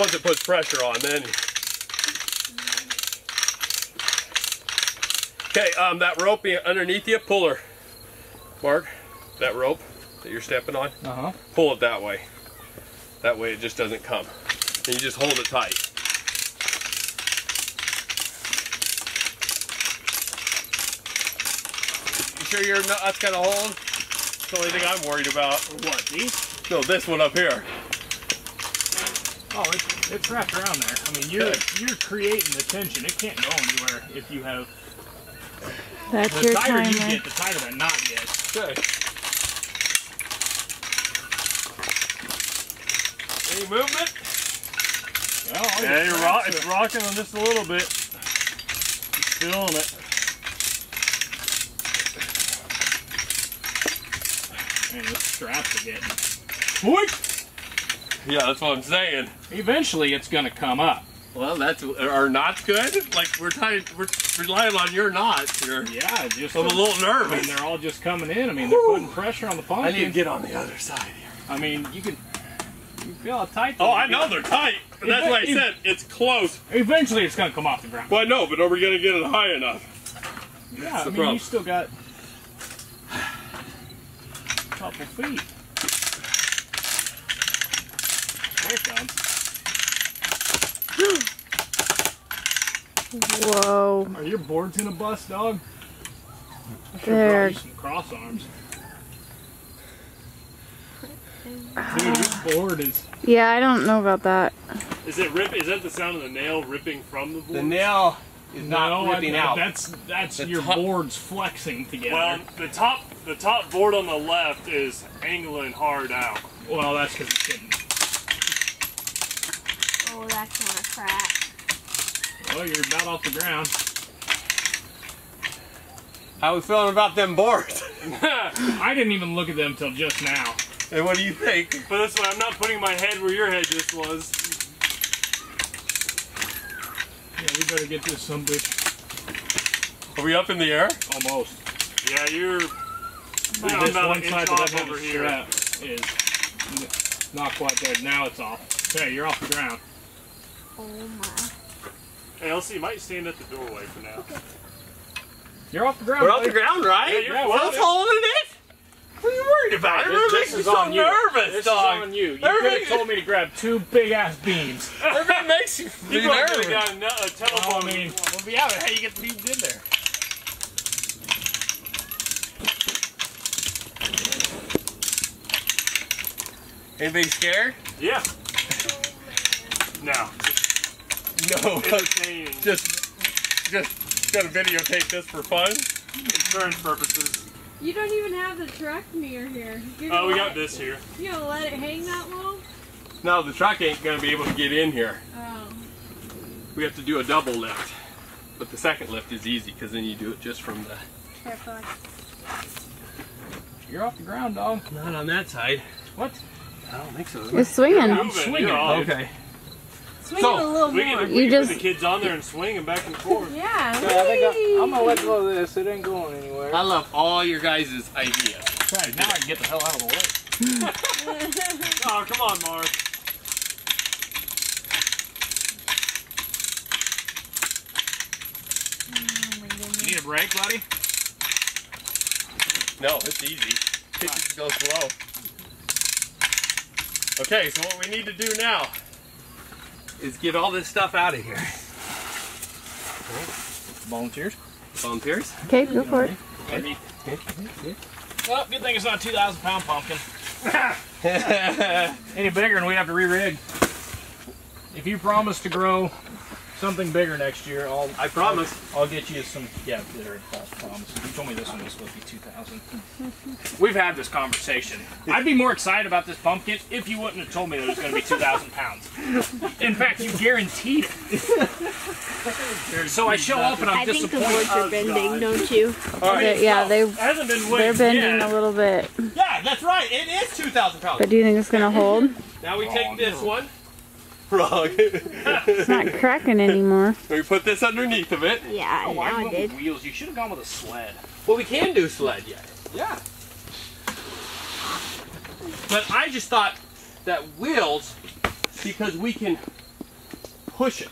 once it puts pressure on, then. Okay, um, that rope underneath you, pull her. Mark, that rope that you're stepping on, Uh-huh. pull it that way. That way it just doesn't come. And you just hold it tight. You sure your nut's got a hold? That's the only thing I'm worried about. What, these? No, this one up here. Oh, it's, it's wrapped around there. I mean, you're Okay. you're creating the tension. It can't go anywhere if you have... That's The your tighter you get, the tighter that knot gets. Good. Any movement? Well, Yeah, you're rock, it's rocking on just a little bit. Just feeling it. Man, the straps are getting... Yeah, that's what I'm saying. Eventually, it's going to come up. Well, that's our knots good. Like we're trying, we're relying on your knots here. Yeah, just... I'm a little I mean, they're all just coming in. I mean, they're putting pressure on the I pumpkin. need to get on the other side here. I mean, you can... You feel how tight Oh, I know they're tight. But that's why I said it's close. Eventually, it's going to come off the ground. Well, I know, but are we gonna get it high enough? Yeah, I the mean, problem. you still got a couple feet. There it comes. Whoa. Are your boards gonna bust, dog? I should They're- brought you some cross arms. Dude, this board is. Yeah, I don't know about that. Is it rip? Is that the sound of the nail ripping from the board? The nail is not no, ripping I- out. That's that's The your top- boards flexing together. Well, the top the top board on the left is angling hard out. Well, that's because it's getting. Oh, that's gonna crack. Well, you're about off the ground. How we feeling about them boards? I didn't even look at them till just now. and what do you think? But this one, I'm not putting my head where your head just was. Yeah, we better get this some bitch. Are we up in the air? Almost. Yeah, you're. This I'm about one an inch side that off doesn't have over a here. strap is not quite there. Now it's off. Okay, you're off the ground. Oh my. Hey, Elsie might stand at the doorway for now. You're off the ground. We're off the ground, right? Yeah, you're Yeah, fine. well, holding it? What are you worried about? This, Everybody this makes me is so on you. nervous, This dog. is on you. You could Everybody- have told me to grab two big ass beams. Everybody makes you You be probably nervous. could have got a, oh, a Well, telephone. I mean, well, yeah, but how you get the beams in there? Anybody scared? yeah. Now, No. entertaining just, just gonna videotape this for fun. insurance purposes. You don't even have the truck near here. Oh, gonna we let- got this here. You gonna let it hang that long? No, the truck ain't gonna be able to get in here. Oh. We have to do a double lift. But the second lift is easy because then you do it just from the. Careful. You're off the ground, dog. Not on that side. What? I don't think so. It's swinging. I'm swinging. you're off. Okay. Swing So, it a little We more. can, we You can just- put the kids on there and swing them back and forth. Yeah. I think I, am gonna let go of this. It ain't going anywhere. I love all your guys' ideas. Okay, now I can get the hell out of the way. Oh, come on, Mark. Oh. You need a break, buddy? No, it's easy. It just goes slow. Okay, so what we need to do now is get all this stuff out of here. Volunteers. Volunteers? Okay, go for it. Well, good thing it's not a 2,000 pound pumpkin. Any bigger and we'd have to re-rig. If you promise to grow something bigger next year, I'll I promise. I'll get you some. Yeah, there it false promise. You told me this one was supposed to be 2,000. We've had this conversation. I'd be more excited about this pumpkin if you wouldn't have told me that it was going to be 2,000 pounds. In fact, you guaranteed it. so I show up and I'm I think the disappointed. boards are bending, oh, don't you? All right. They- yeah, they Hasn't been they're wet bending yet. a little bit. Yeah, that's right. It is 2,000 pounds. But do you think it's gonna hold? Now we take Oh, this no. one. Wrong. It's not cracking anymore. we put this underneath of it. Yeah, Oh, why now you it went with did. wheels? You should have gone with a sled. Well, we can do sled yet. Yeah. But I just thought that wheels, because we can push it.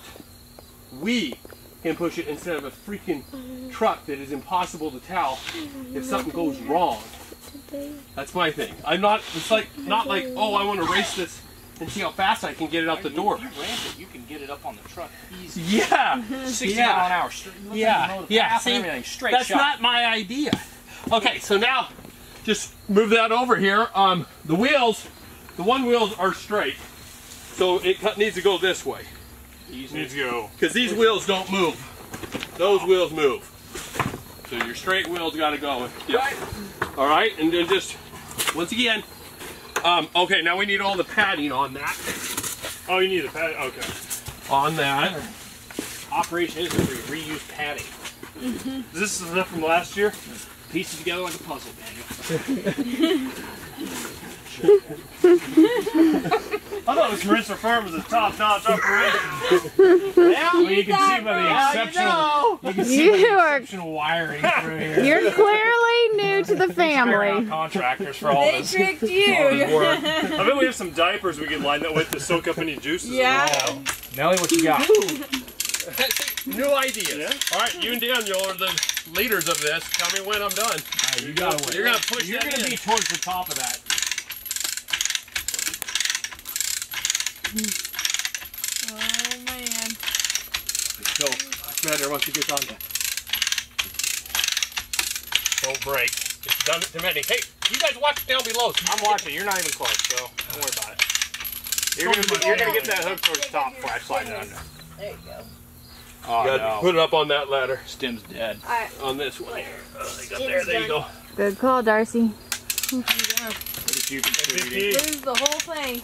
We can push it instead of a freaking truck that is impossible to tell if something goes wrong. That's my thing. I'm not. It's like not like oh I want to race this and see how fast I can get it out the door. You ramp it, you can get it up on the truck easy. Yeah. 60 Yeah. mile an hour. Straight, Yeah, yeah, see, everything straight That's shot. not my idea. Okay, so now just move that over here. Um, the wheels, the one wheels are straight, so it needs to go this way Needs to go. because these wheels don't move. Those wheels move. So your straight wheels got to go. Yep. All right, and then just once again. Um, okay, now we need all the padding on that. Oh, you need a pad. Okay. On that. Operation is where you reuse padding. Is this stuff from last year? Piece it together like a puzzle, Daniel. I thought this Maritza Farm was a top-notch operation. Well, you can see by the exceptional, you can see by You the are exceptional wiring through here. you're clearly new to the family. contractors for all They this. tricked you. I bet we have some diapers we can line that with to soak up any juices. Yeah. Nelly, what you got? New ideas. Yeah. All right, you and Daniel are the leaders of this. Tell me when I'm done. you got to You're gonna push You're that gonna in. be towards the top of that. Oh man. So better once it gets on there. Don't break. It's done it to many. Hey, you guys watch down below. I'm watching. You're not even close, so don't worry about it. You're gonna, be, you're gonna get that hook towards the top before I slide it under. There you go. Oh You gotta put it up on that ladder. Stem's dead. Alright. On this one. Oh, there, there you go. Good call, Darcy. Look at you contributing. Lose the whole thing.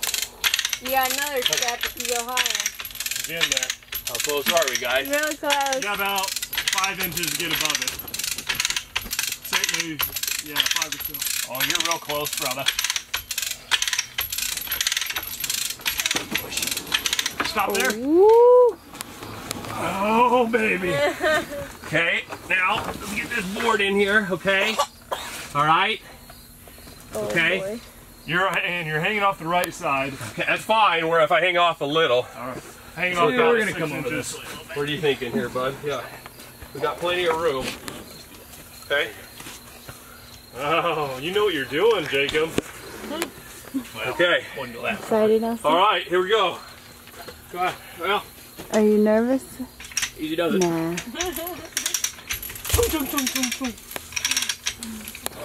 You got another step if you go higher. It's in there. How close are we, guys? Really close. You got about five inches to get above it. Say maybe, yeah, five or so. Oh, you're real close, brother. Stop there. Woo. Oh, baby. Okay, now let's get this board in here, okay? All right. Oh, Okay. boy. You're and you're hanging off the right side. Okay, that's fine. Where if I hang off a little. Hanging So off we're gonna come over this way. What are you thinking here, bud? Yeah. We got plenty of room. Okay. Oh, you know what you're doing, Jacob. Okay. Wouldn't Excited, Elsie? All right. Here we go. Go on. Well, Are you nervous? easy does it. Nah.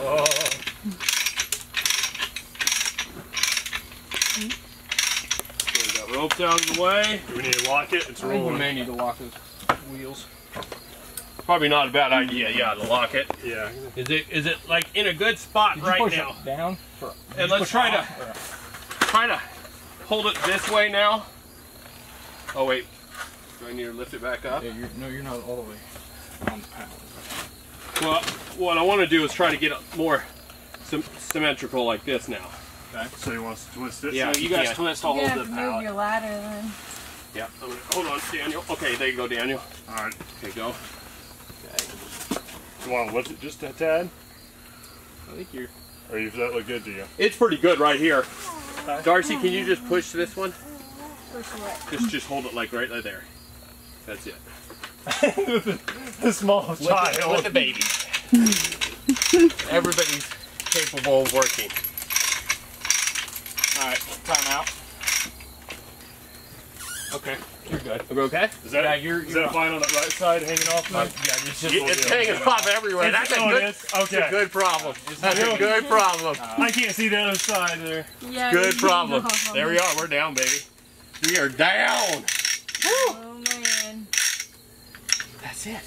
Oh. So we got ropes out of the way. Do we need to lock it? It's I think we may need to lock those wheels. Probably not a bad idea. Yeah, to lock it. Yeah. Is it is it like in a good spot Did you right push now? it down? Or- did And let's try to try to hold it this way now. Oh wait. Do I need to lift it back up? Yeah, you're, no, you're not all the way on the panel. Well, what I want to do is try to get it more symmetrical like this now. Okay. So you want to twist it? Yeah. So you guys Yeah. twist all You're of the have to move pallet. your ladder then. Yeah. Hold on, Daniel. Okay, there you go, Daniel. All right. Okay, go. You want to lift it just a tad? I think you're. Or does that look good to you? It's pretty good right here. Darcy, can you just push this one? Push what? Just just hold it like right there. That's it. the small child. With the baby. Everybody's capable of working. All right, time out. Okay, you're good. Are we okay? Is that, Yeah, you're- is you're that fine on the right side hanging off there? Uh, yeah, it's just. It's hanging off everywhere. That's a good, it is? that's Okay. a good problem. Uh, that's a good problem. I can't see the other side there. Yeah. Good problem. know. There we are. We're down, baby. We are down. Oh man. That's it.